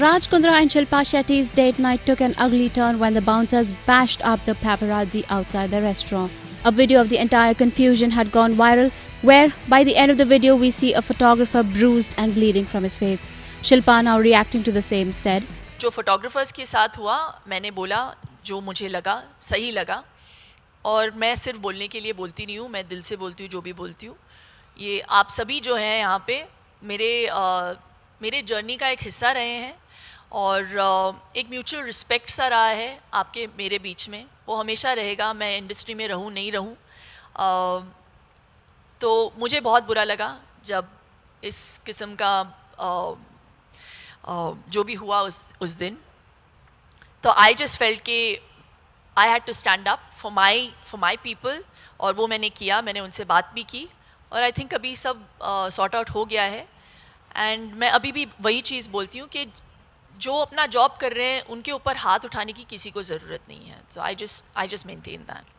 Raj Kundra and Shilpa Shetty's date night took an ugly turn when the bouncers bashed up the paparazzi outside the restaurant. A video of the entire confusion had gone viral, where by the end of the video we see a photographer bruised and bleeding from his face. Shilpa, now reacting to the same, said, जो photographers के साथ हुआ मैंने बोला जो मुझे लगा सही लगा और मैं सिर्फ़ बोलने के लिए बोलती नहीं हूँ मैं दिल से बोलती हूँ जो भी बोलती हूँ ये आप सभी जो हैं यहाँ पे मेरे आ, मेरे जर्नी का एक हिस्सा रहे हैं और एक म्यूचुअल रिस्पेक्ट सा रहा है आपके मेरे बीच में। वो हमेशा रहेगा, मैं इंडस्ट्री में रहूँ, नहीं रहूँ। तो मुझे बहुत बुरा लगा जब इस किस्म का जो भी हुआ उस उस दिन। तो आई जस्ट फेल्ट के I had to stand up for my for my people और वो मैंने किया, मैंने उनसे बात भी की और आई थिंक अभी सब सॉर्ट आउट हो गया है। एंड मैं अभी भी वही चीज़ बोलती हूँ कि जो अपना जॉब कर रहे हैं, उनके ऊपर हाथ उठाने की किसी को ज़रूरत नहीं है। So I just I just maintain that